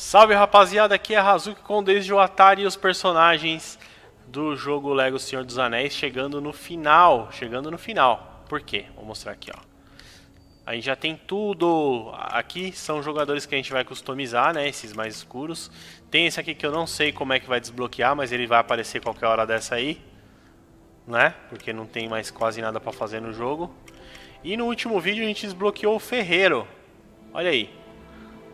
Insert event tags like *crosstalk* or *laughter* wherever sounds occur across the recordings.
Salve rapaziada, aqui é Hazuki com desde o Atari e os personagens do jogo Lego Senhor dos Anéis chegando no final, chegando no final. Por quê? Vou mostrar aqui, ó. A gente já tem tudo. Aqui são jogadores que a gente vai customizar, né, esses mais escuros. Tem esse aqui que eu não sei como é que vai desbloquear, mas ele vai aparecer qualquer hora dessa aí, né? Porque não tem mais quase nada para fazer no jogo. E no último vídeo a gente desbloqueou o Ferreiro. Olha aí.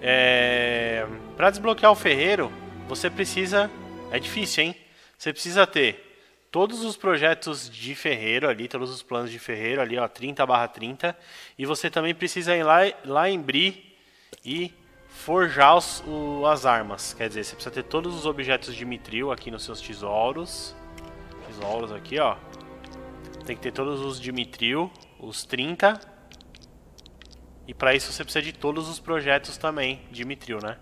É... Para desbloquear o ferreiro, você precisa. É difícil, hein? Você precisa ter todos os projetos de ferreiro ali, todos os planos de ferreiro ali, ó, 30 barra 30. E você também precisa ir lá, lá em Bri e forjar os, o, as armas. Quer dizer, você precisa ter todos os objetos de mitril aqui nos seus tesouros. Tesouros aqui, ó. Tem que ter todos os de mitril, os 30 e para isso você precisa de todos os projetos também de Mitril, né?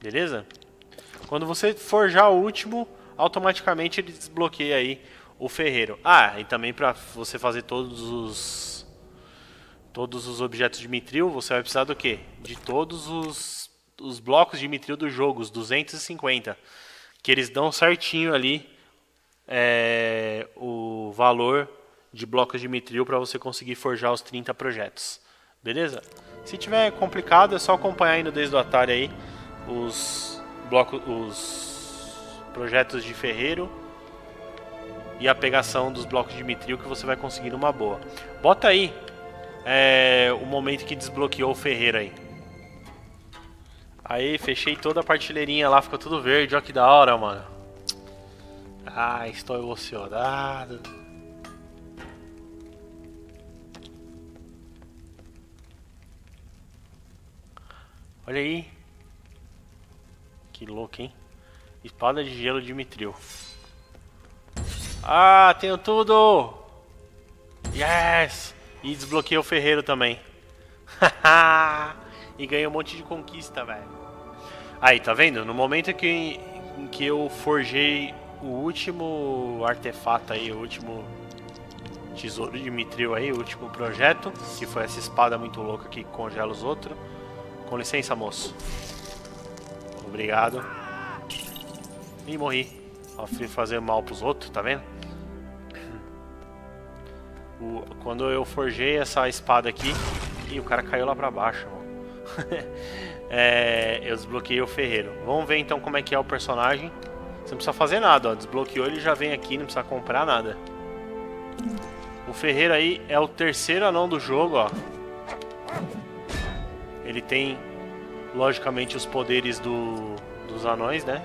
Beleza? Quando você forjar o último, automaticamente ele desbloqueia aí o ferreiro. Ah, e também para você fazer todos os todos os objetos de Mitril, você vai precisar do quê? De todos os, os blocos de Mitril do jogo, os 250, que eles dão certinho ali é, o valor de blocos de Mitril para você conseguir forjar os 30 projetos. Beleza? Se tiver complicado, é só acompanhar indo desde o Atari aí os blocos, os projetos de ferreiro e a pegação dos blocos de mitril que você vai conseguir numa boa. Bota aí é, o momento que desbloqueou o ferreiro aí. Aí, fechei toda a partilheirinha lá, ficou tudo verde, olha que da hora, mano. Ah, estou emocionado. Olha aí. Que louco, hein? Espada de gelo de Mitril. Ah, tenho tudo! Yes! E desbloqueei o ferreiro também. *laughs* e ganhei um monte de conquista, velho. Aí, tá vendo? No momento que, em que eu forjei o último artefato aí, o último tesouro de Mitril aí, o último projeto, que foi essa espada muito louca que congela os outros. Com licença, moço. Obrigado. Ih, morri. Fui fazer mal pros outros, tá vendo? O, quando eu forjei essa espada aqui... Ih, o cara caiu lá pra baixo, *laughs* é, eu desbloqueei o ferreiro. Vamos ver então como é que é o personagem. Você não precisa fazer nada, ó. Desbloqueou, ele já vem aqui, não precisa comprar nada. O ferreiro aí é o terceiro anão do jogo, ó. Ele tem, logicamente, os poderes do, dos anões, né?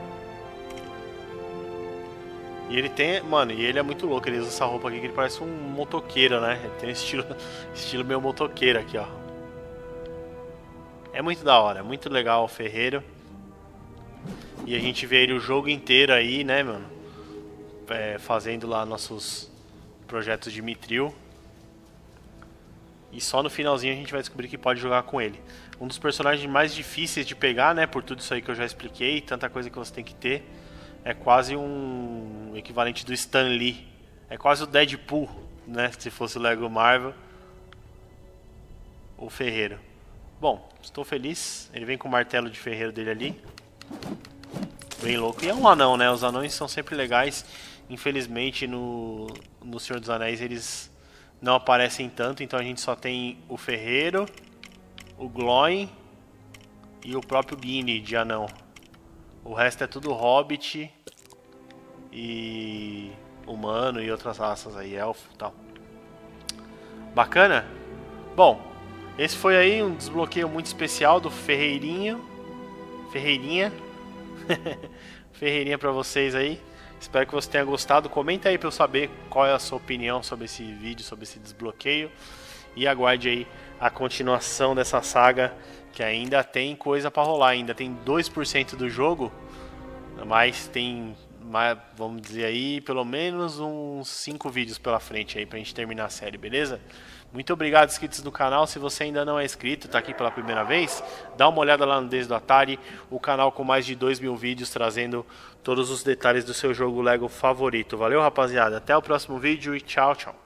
E ele tem, mano, e ele é muito louco, ele usa essa roupa aqui que ele parece um motoqueiro, né? Ele tem estilo, *laughs* estilo meio motoqueiro aqui, ó. É muito da hora, é muito legal o Ferreiro. E a gente vê ele o jogo inteiro aí, né, mano? É, fazendo lá nossos projetos de Mitril. E só no finalzinho a gente vai descobrir que pode jogar com ele. Um dos personagens mais difíceis de pegar, né? Por tudo isso aí que eu já expliquei, tanta coisa que você tem que ter. É quase um equivalente do Stan Lee. É quase o Deadpool, né? Se fosse o Lego Marvel. O Ferreiro. Bom, estou feliz. Ele vem com o martelo de ferreiro dele ali. Bem louco. E é um anão, né? Os anões são sempre legais. Infelizmente, no, no Senhor dos Anéis, eles não aparecem tanto, então a gente só tem o Ferreiro, o Gloin e o próprio Gini de anão. O resto é tudo Hobbit e humano e outras raças aí, elfo e tal. Bacana? Bom, esse foi aí um desbloqueio muito especial do Ferreirinho. Ferreirinha. *laughs* Ferreirinha pra vocês aí. Espero que você tenha gostado. Comenta aí para eu saber qual é a sua opinião sobre esse vídeo, sobre esse desbloqueio. E aguarde aí a continuação dessa saga, que ainda tem coisa para rolar. Ainda tem 2% do jogo, mas tem, vamos dizer aí, pelo menos uns 5 vídeos pela frente aí pra gente terminar a série, beleza? Muito obrigado, inscritos do canal. Se você ainda não é inscrito, está aqui pela primeira vez, dá uma olhada lá no Desde do Atari, o canal com mais de 2 mil vídeos trazendo todos os detalhes do seu jogo Lego favorito. Valeu, rapaziada. Até o próximo vídeo e tchau, tchau.